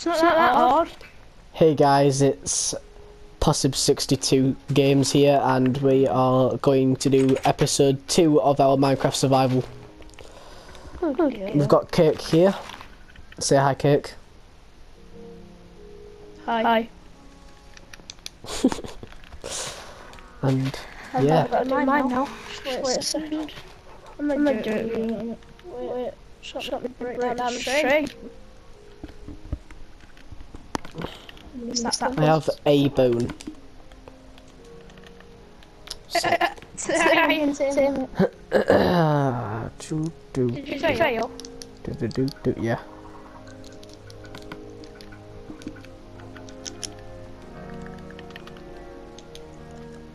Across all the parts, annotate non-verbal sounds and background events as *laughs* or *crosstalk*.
It's not, that hard. Hey guys, it's pohsiB62 Games here, and we are going to do episode 2 of our Minecraft Survival. Oh, okay. We've got Kirk here. Say hi, Kirk. Hi. *laughs* And yeah, I do mine now. Wait a second. I'm gonna do it. Wait, wait. Shut, shut the break down the tree. Is that I have a bone. Same, same. do, do, Did you fail? do, do, do, do, yeah.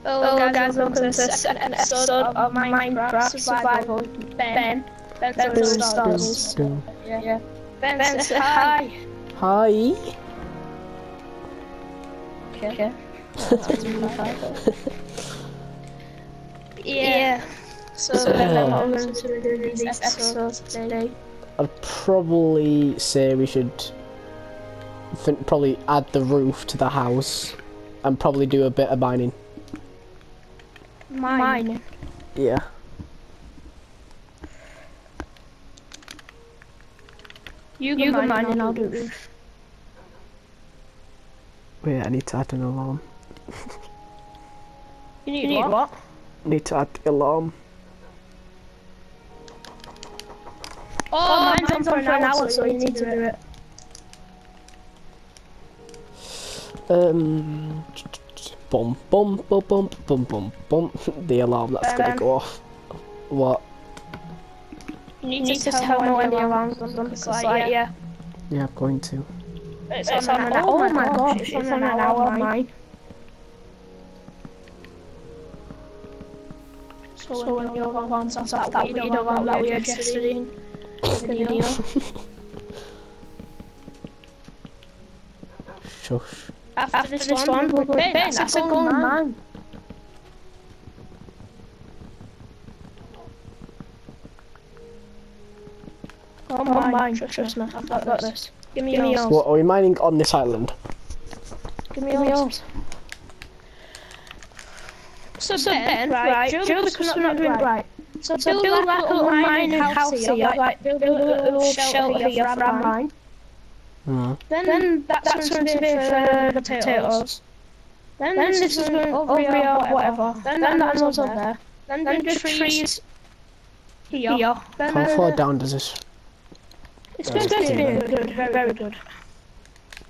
Oh, oh, Hello guys, welcome to the second episode of Minecraft Survival. Ben. Ben Do, Stars. do, do. Yeah. Ben, say hi. Hi. Okay. Yeah. So then what we're going to do these episodes today. I'd probably say we should fin- probably add the roof to the house and probably do a bit of mining. Mine. Yeah. You go mine and I'll do roof. Wait, I need to add an alarm. You need, what? Need to add the alarm. Oh, mine's, on for an hour, so you need to do it. Um. Bum bum bum bum bum bum bum. *laughs* The alarm that's gonna Um, go off. What? You need, to tell me when the alarm's on. It's like, yeah. Yeah, I'm going to. It's, on, an hour. Oh my gosh, it's on an hour, mine. So when your alarm's off, that weird alarm that we had yesterday in the video. Shush. After, this, one, we'll go to bed. That's a goal man. Oh, mine. Trust me, I've got this. Give me yours. What are we mining on this island? Give me yours. So, so Ben, right, Joe, because not doing right. So, so build like a little mining house here, like build a little shelter here for our mine. Hmm. Then, then that's, going to be for the potatoes. Then, then this is going over here, whatever. Then, then that one's over there. Then, then the trees here. here. Then, How then, far down does this? It's going to be good, very, very good.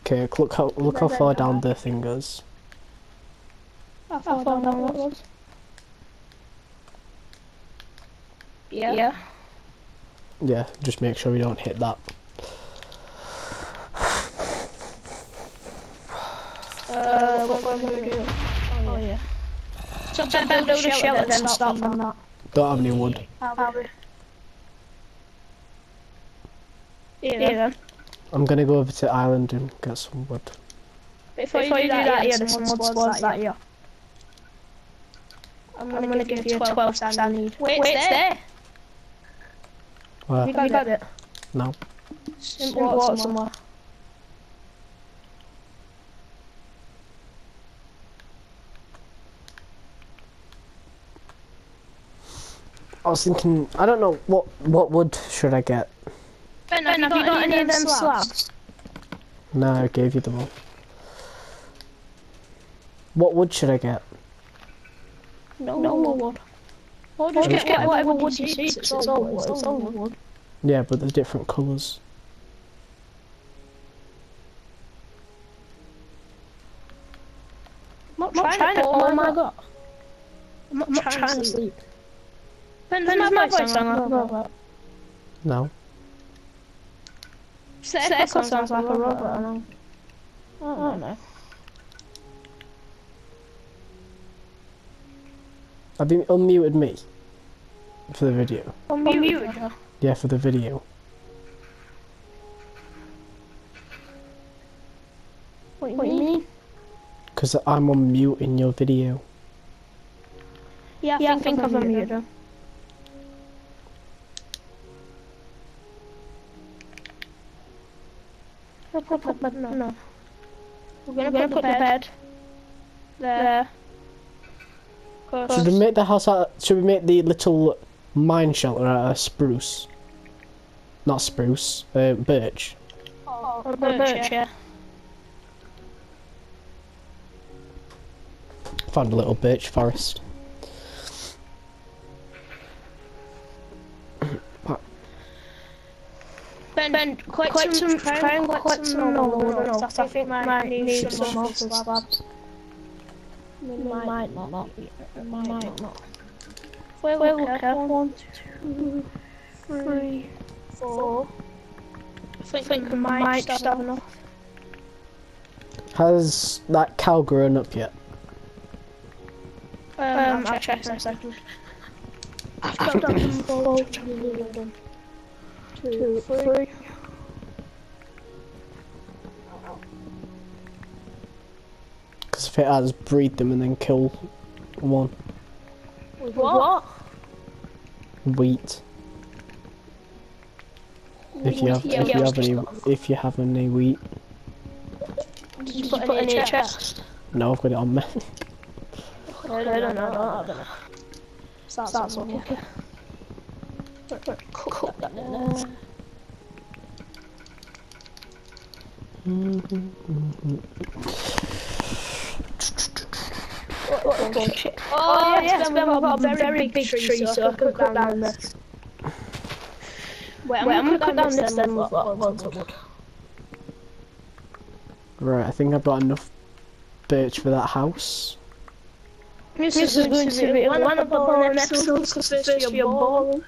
Okay, look how look how far down the thing goes. How far down that was? Yeah. yeah. Yeah, just make sure we don't hit that. Uh, what we're gonna do? Oh yeah. So to build a shelter, then start from that. Don't have any wood. How we? Yeah. then. I'm gonna go over to the island and get some wood. Before, you do that, yeah, there's some towards that, yeah. I'm gonna, I'm gonna give you 12 sand I need. Wait, Wait it's there. Where? You got, got it. No. In water somewhere. I was thinking, I don't know what what wood should I get. Ben, have, you got, got any of them slabs? No, I gave you them all. What wood should I get? No, no wood. Or just get, get whatever wood you see. It's all wood. It's all wood. Yeah, but they're different colours. I'm not, trying, trying to. Oh my god. I'm not, I'm not trying, trying to sleep. Ben, Ben, my voice on robot. No. The echo sounds like a robot. I know. I don't know. I've you unmuted me? For the video. Unmuted you? Yeah, for the video. What do you mean? Because I'm on mute in your video. Yeah, I yeah, think, I think I've unmuted her. Put the bed. No. We're gonna, We're gonna put, the bed there. Cause Should we make the house out? Should we make the little mine shelter out of spruce? Not spruce, uh, birch. oh, or birch, yeah. Found a little birch forest. Ben, ben collect, collect some, try, try and collect some normal wooden stuff. I think might need some more slabs. We might not. We might not. Where we look at one, two, three, four. I think, think we might just have enough. Has that cow grown up yet? Um, I'll check in a second. I've got them four, two, three. Because if it has, breed them and then kill one. What? Wheat. If you have, if you have any, if you have any wheat. Did you put, put any in your chest? No, I've got it on me. *laughs* I don't know. I don't know. Starts on okay. Cook that there. Oh, oh yes, we have a very big tree, so I can cut down this. Wait, I'm gonna cut down this then. Right, I think I've got enough birch for that house. This, this is going to be one of the boring episodes because first you're boring.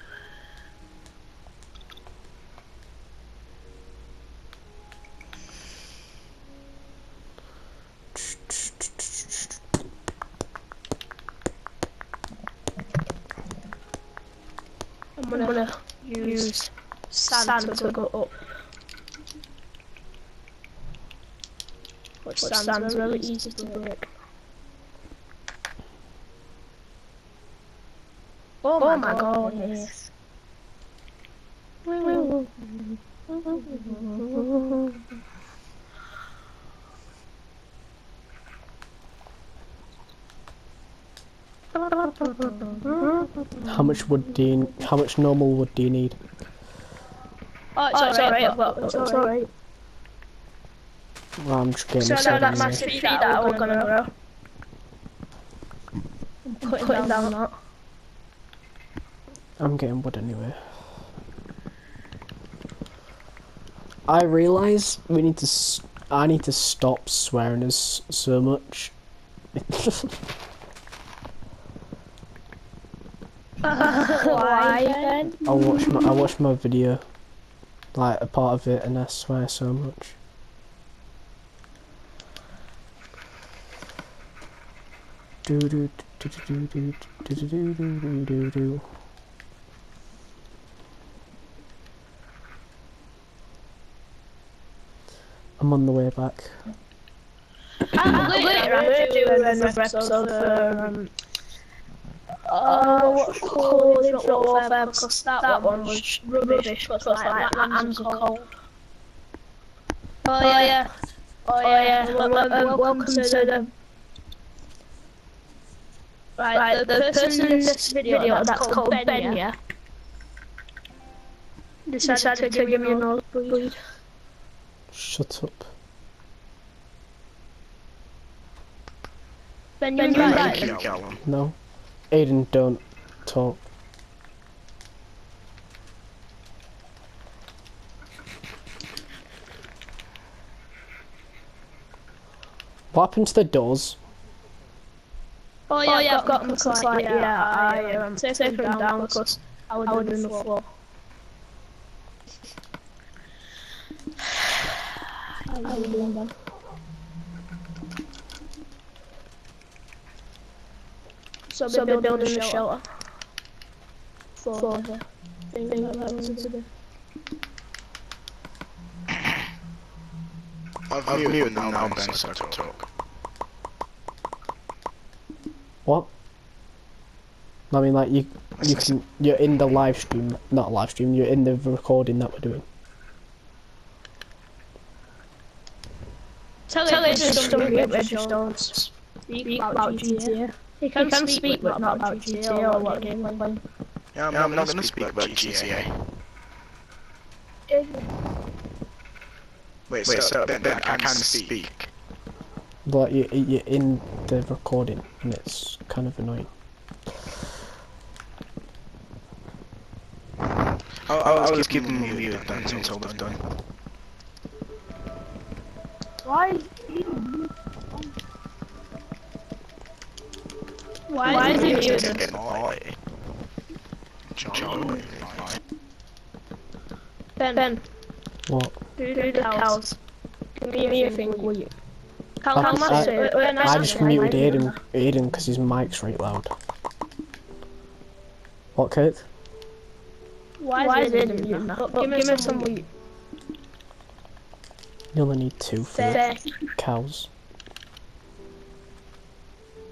I'm gonna, I'm gonna use sand, sand to go up. Which sand's, sand's really easy to break. Oh, oh my god, yes. How much wood do you, how much normal wood do you need? Oh, it's, it's alright, alright it's alright. Well, I'm just getting So now that anyway. massive tree that we're gonna grow. I'm cutting, cutting down that. I'm getting wood anyway. I realise we need to. S I need to stop swearing as so much. *laughs* *laughs* Why then? I watch my I watch my video, like a part of it, and I swear so much. Do do do do do do do do do do do do. I'm on the way back. I'm later, I'm gonna do another episode for um. Uh, what called Infinite Warfare because that, that one was rubbish because like, like my hands were cold. Oh yeah. Oh yeah. Well, um, welcome to the. Right, the, the person in this video that's called Ben, yeah. Decided to give me a nosebleed. Shut up. Ben, you Thank right. you, Callum. No. Aiden, don't talk. What happened to the doors? Oh yeah, oh, yeah I've got them because like, yeah, yeah, I um, taken them down because I would in the floor. I would have them. So, so they're building, building a shelter. For, for the thing that that was to do. I've, I've muted them now, Ben, so I can talk. What? I mean, like you, you can, you're in the live stream, not live stream. You're in the recording that we're doing. Tell, Tell it just don't get redstones. Speak about GTA. He can, he can speak, but not about GTA or what game we're playing. Yeah, I'm, yeah, I'm not gonna speak about GTA. Wait, Wait, so, then, then I can speak. But you, you're in the recording, and it's kind of annoying. I'll, I'll, I'll just keep them muted then until we're done. Why? Why, Why is it muted? Ben. Ben. What? Do the cows. Give me a thing, will you? Cow, I, cow I, master. I, I just muted Aiden, Aiden because his mic's right loud. What, Kate? Why, Why is it muted now? Give me some wheat. You only need two for cows.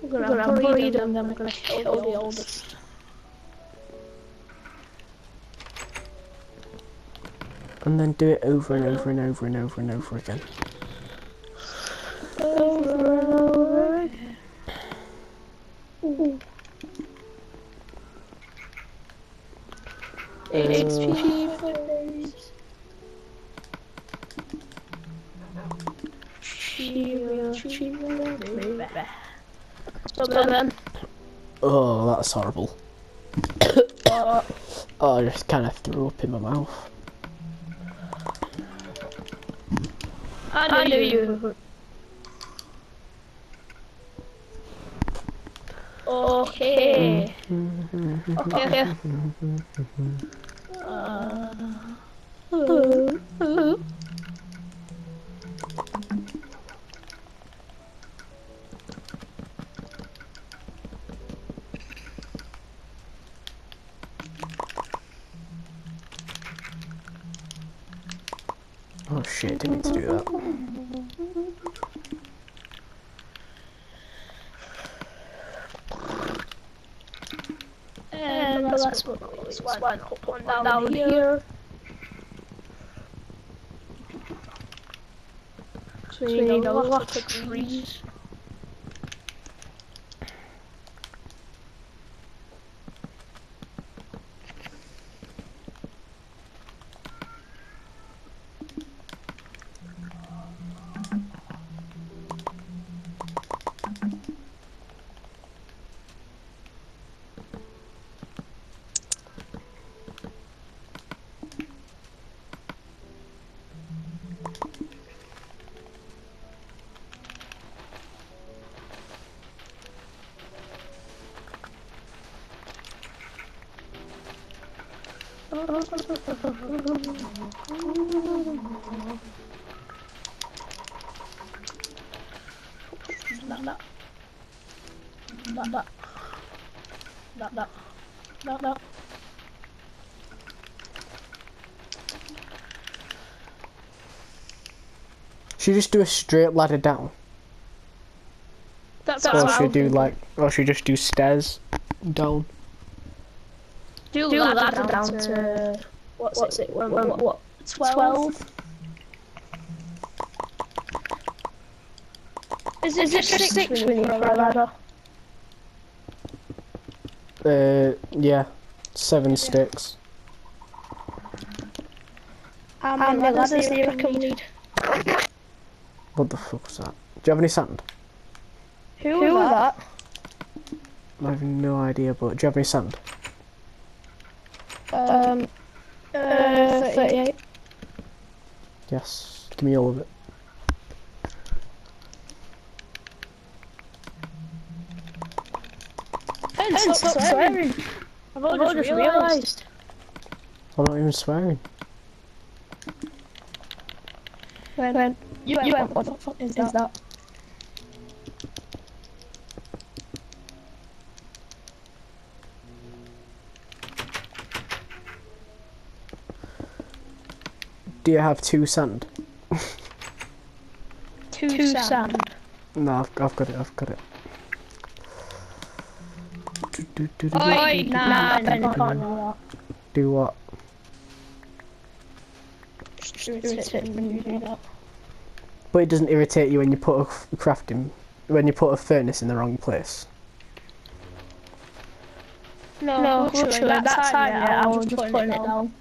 I'm gonna, I'm gonna breed them, then I'm gonna kill the oldest. And then do it over and over and over and over and over again. Over and over again. Ooh. XP for days. Cheerio, cheerio, baby. So then. Oh, that's horrible. *coughs* Oh, I just kind of threw up in my mouth. I knew you. Okay. Okay. *laughs* Uh, uh, uh. Oh shit, didn't mean to do that. And the last one is one, one, down, down here. here. So you need a lot of trees. Knock, Should just do a straight ladder down? That's Or what should do like, or should just do stairs down? Do, do ladder, ladder down, down to, what's, what's it? One, one, what? Twelve. Is it, is it six, six we need for a ladder? Uh, yeah, seven sticks. How many ladders do you reckon we need? What the fuck was that? Do you have any sand? Who, Who was that? I have no idea, but do you have any sand? Um, uh, 38. Yes, give me all of it. Ben, stop, stop swearing. I've only just, just realised. I'm not even swearing. When, when you, you went, what the fuck is, is that? Do you have two sand? Two, Two sand. sand. No, I've, I've got it, I've got it. Do, do, do, do, Oh, wait, nah, nah, do, I can't do do what? Just do it, sit when you do that. But it doesn't irritate you when you put a f- crafting, when you put a furnace in the wrong place. No, No, literally, literally, that, that time, time, yeah, yeah, I was just putting it down.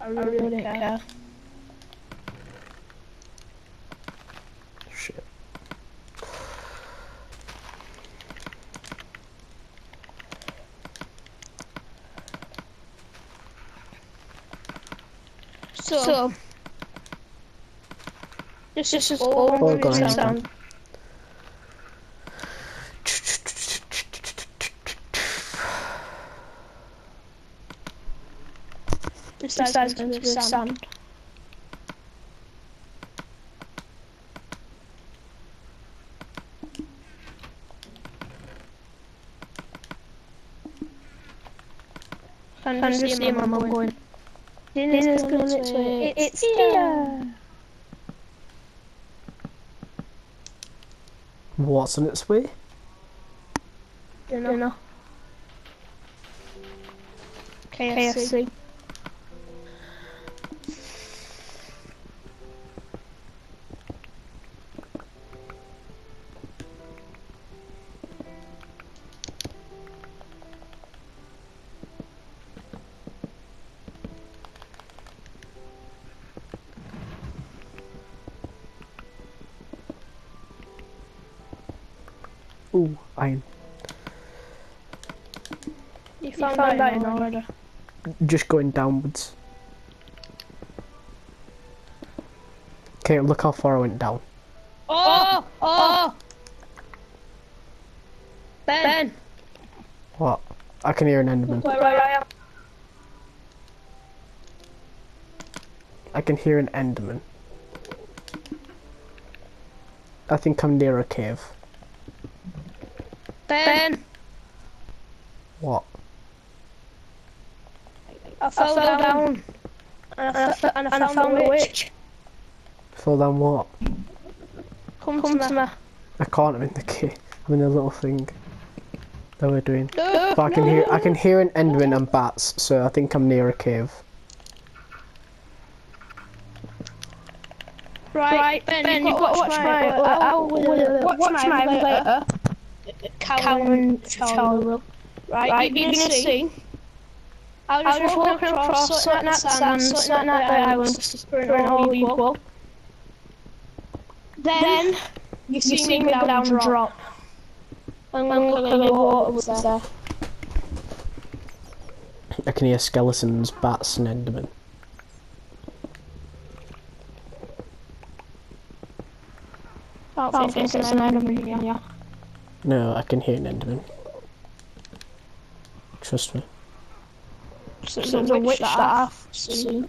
I I really, really didn't don't care. care. So, So, this is just all all I'm gonna going do. to sound. This side's side's going Dinner's Dinner's going going its its way. way. It's It's here. here. What's on its way? Dinner. Dinner. KFC. KFC. Iron. You You found, found that that in in order. Just going downwards. Okay, look how far I went down. Oh! Oh! oh! Ben! Ben, What? I can hear an enderman. Where I am. I can hear an enderman. I think I'm near a cave. Ben! Ben, What? I I fell, fell down, down and, I, and I and I found, found the a witch. witch. Fall down what? Come, Come to to me. me. I can't. I'm in the cave. I'm in the little thing that we're doing. No, But I can hear. I can hear an enderman and bats, so I think I'm near a cave. Right, Right, Ben, Ben, you've got to watch my, uh, I'll- uh, watch watch my my later. later. Calvin, Calvin Charlie. Charlie. Right, Right, you're gonna see. I I was was walking across, sorting out the sand, sorting out the islands, for for all equal. Then, you You see, see me go down and drop. drop. And And luckily, luckily the water water was was there. there. I can hear skeletons, bats, and endermen. I I don't think there's an enemy here. No, I can hear an enderman. Trust me. So So a witch witch that that I've I've seen.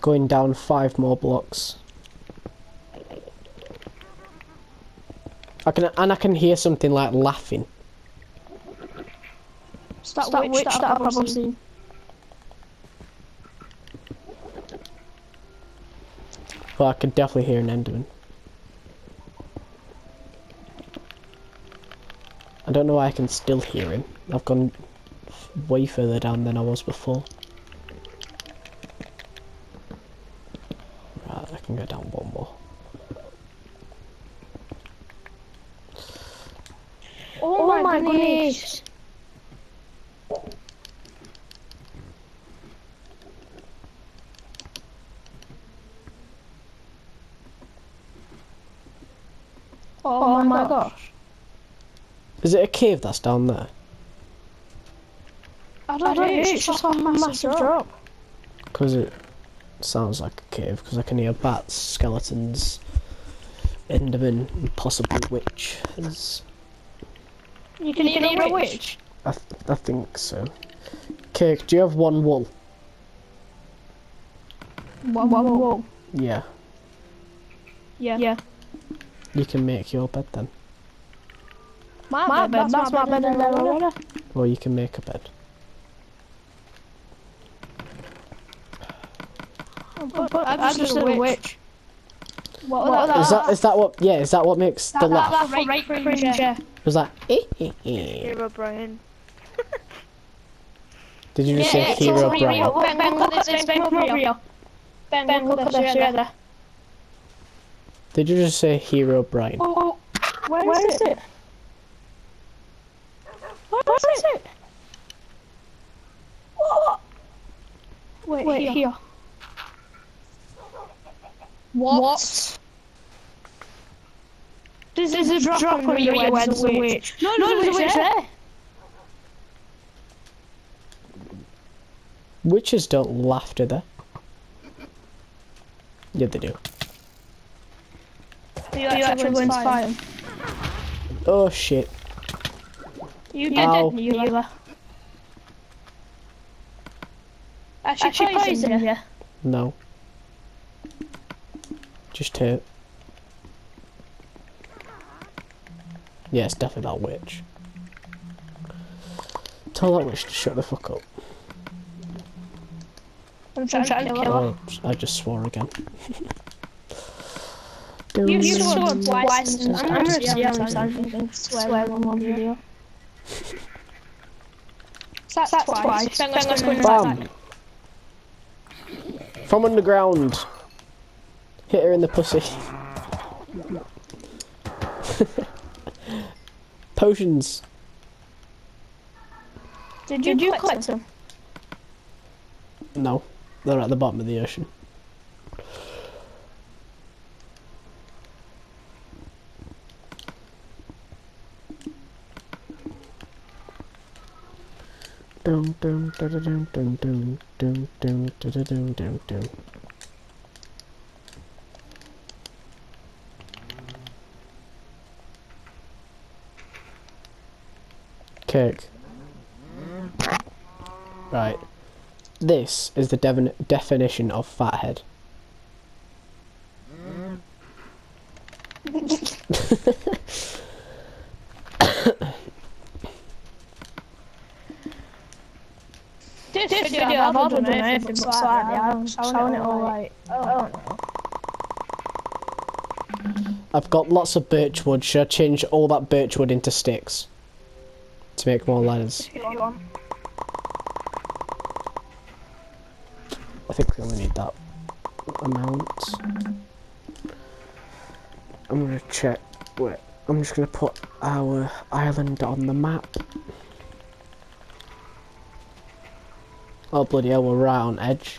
Going down five more blocks. I can and I can hear something like laughing. It's that, It's that witch, that, I've probably probably seen. seen. Well, I could definitely hear an enderman. I don't know why I can still hear him. I've gone f- way further down than I was before. Right, I can go down one more. Oh, Oh my my goodness. Oh, Oh my my god. gosh. Is it a cave that's down there? I I don't, don't know, know, it's just a massive, drop. Because it sounds like a cave, because I can hear bats, skeletons, endermen, and possibly witches. You can, You can hear hear a a witch. I, th- I think so. Cake, do you have one wool? One, one, one. Yeah. Yeah. Yeah. You can make your bed then. My, My bed, bed, that's my bed in there already. Or you can make a bed. But I I've just just did did a a witch. What, What that? Is that is that what? Yeah, is that what makes the that, laugh? that, that right cringe, yeah. Was that? eh, Herobrine. *laughs* Did you just Yeah, say Herobrine? real. Ben, Ben, look at this, Ben, come over here. Ben, Ben, look at this, yeah. Did you just say Herobrine? Oh, where, Where is is it? it? Where is it? What? Wait, Wait, here. here. What? There's, is a drop, on where you went to witch. No, No, there's a witch there. Witches don't laugh, do they? Yeah, they do. You You actually went to fight him. Oh shit! You Ow. didn't, you were. Actually, Actually poison, poison yeah. you. No. Just hurt. Yeah, it's definitely that witch. Tell that witch to shut the fuck up. I'm trying, trying to to kill her. I just swore again. You, you swore twice. I'm I'm gonna gonna see how many times times you you can can swear swear on one video. That's That's twice. twice. Ben, Ben, let's go Bam! From underground. Hit her in the pussy. *laughs* Potions. Did you, Did you collect collect them? No, they're at the bottom of the ocean. Dum dum da da dum dum dum dum dum da da dum dum dum. Cake. Right. This is the devin- definition of fathead. This, video, I've done done anything but slightly. I'm showing it all like, oh. I've got lots of birchwood. Should I change all that birchwood into sticks? To make more ladders. I think we only need that amount. I'm gonna check. Wait, I'm just gonna put our island on the map. Oh bloody hell, we're right on edge.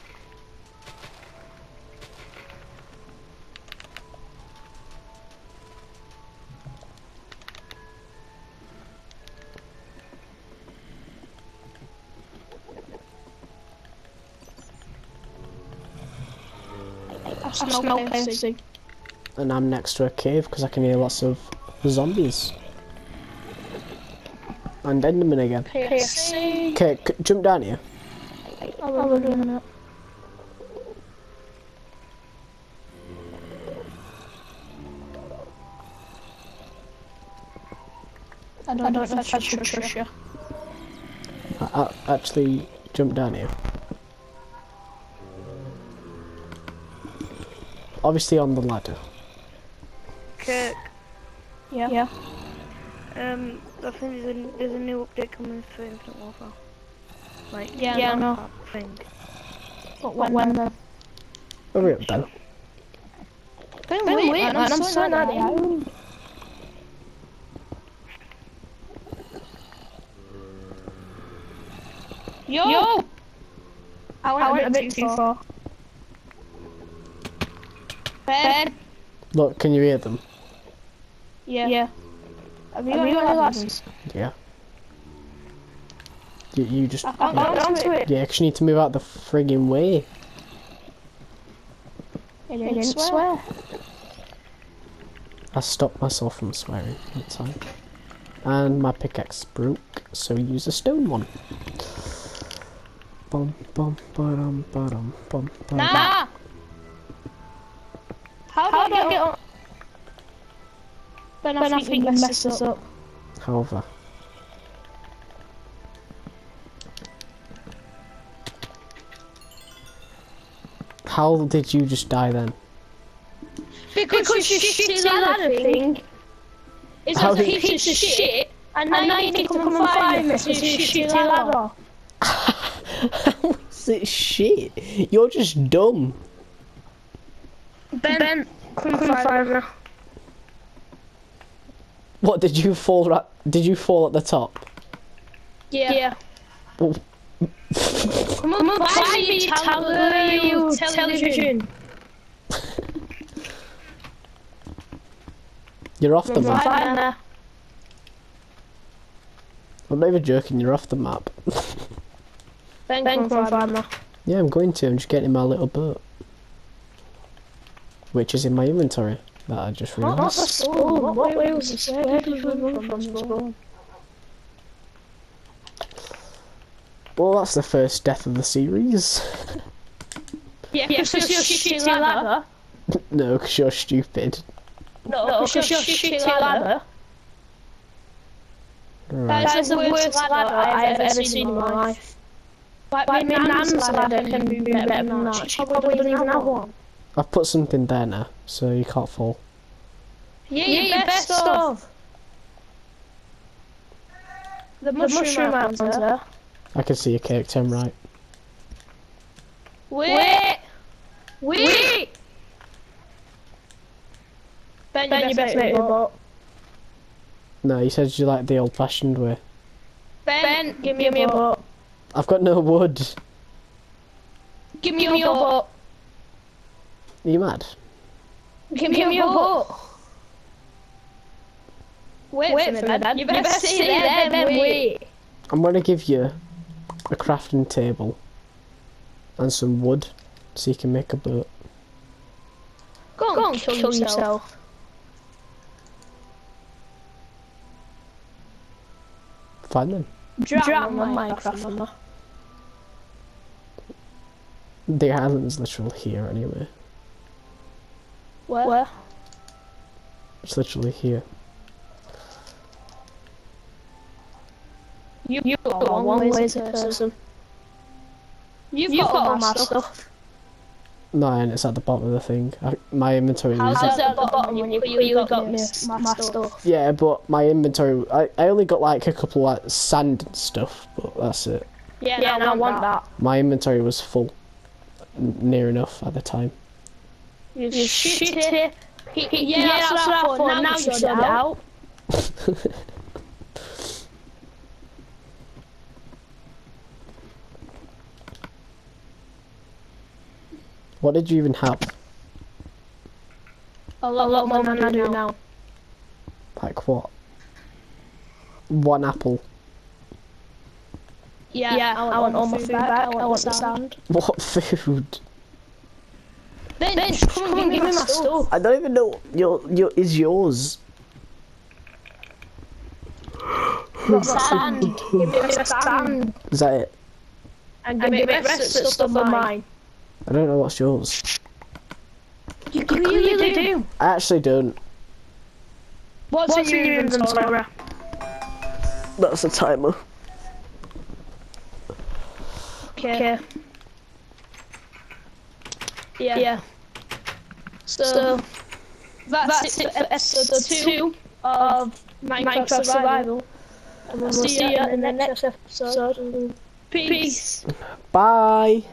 KFC. And I'm next to a cave because I can hear lots of zombies. And Enderman again. KFC. Okay, jump down here. I will do that. I don't, I don't know if I should trust trust you. I, I actually jump down here. Obviously on the ladder. Kirk, Yeah. Yeah. um, I think there's a, there's a new update coming for Infinite Warfare. Like, Yeah, Yeah, I I know. know. I think. But But when, when the Hurry up then. Ben, Ben, wait, wait, man, man, I'm I'm still still not not the the island. Yo! Yo! I went, I went a bit too far. Ben. Ben. Look, can you hear them? Yeah. Yeah. Have you Have got you got glasses? glasses? Yeah. You, you just. I can't yeah. get onto it. Yeah, 'cause you actually need to move out the frigging way. It I didn't, didn't swear. swear. I stopped myself from swearing that time. And my pickaxe broke, so use a stone one. Bum bum ba-dum ba-dum bum bum. Nah! How, How do I get on? Ben, Ben, I think we messed this up. However. How did you just die then? Because, shitty ladder thing is How a did- piece of shit, and now you need to come and find me for your shitty ladder. How is it shit? You're just dumb. Ben, ben come, come find me. What did you fall at? Did you fall at the top? Yeah. Yeah. Well, *laughs* Come on, find me, tell television. *laughs* You're off the map. Find. I'm not even joking. You're off the map. *laughs* Ben, Ben, come find me. yeah, I'm going to. I'm just getting my little boat, which is in my inventory. That I just Not the realised. school. What way was it? Where did we run from school? Well, that's the first death of the series. Yeah, because you're shitty ladder. *laughs* no, because you're stupid. No, because you're shitty ladder. Right. That is the worst ladder I have ever seen in my life. Like, my nan's ladder can be better than that. She probably doesn't even have one. I've put something there now, so you can't fall. Yeah, your best of. The The mushroom mushroom mountains answer. there. I can see your cake, Tim. Right. Wait! Wait! Ben, Ben, you best make your boat. No, you said you like the old-fashioned way. Ben, give me Give me a a boat. boat. I've got no wood. Give me Give me your your boat. Boat. Are you mad? Give Give me your boat. Wait, Wait for me, for me, Ben. Ben. You You better better say say that, that, Ben. Ben, Wait. I'm gonna give you a crafting table and some wood, so you can make a boat. Go Go on, and kill, kill yourself. yourself. Fine then. Drown, Drown on on Minecraft. Minecraft. on that. The island's literally here anyway. Where? Where? It's literally here. You, You've got a long ways a person. You've, You've got, got all all my my stuff. stuff. No, and it's at the bottom of the thing. I, my inventory How's is. that? at the bottom when you clearly got got my- my, my stuff. Yeah, but my inventory. I, I only got like a couple like sand and stuff, but that's it. Yeah, Yeah, and and I want that. My inventory was full, n- near enough at the time. You You shit shit it. it. Yeah, Yeah, that's what I thought. Now you you sort sort it it out. *laughs* What did you even have? A A lot more than I do now. Like what? One apple. Yeah, Yeah, I want all my food back. I want the sand. What food? Ben, Ben, just come on, give me my stuff. I don't even know. Your your is yours. The sand. Give me the sand. *laughs* Is that it? And give me the rest of the stuff of mine. I don't know what's yours. You clearly do. I actually don't. What's, What's in your inventory? That's a timer. Okay. Yeah. Yeah. So, So that's, that's it it for for episode episode two two of Minecraft, Minecraft Survival. Survival. And We'll we'll see you in the next episode. episode. Peace. Peace. Bye.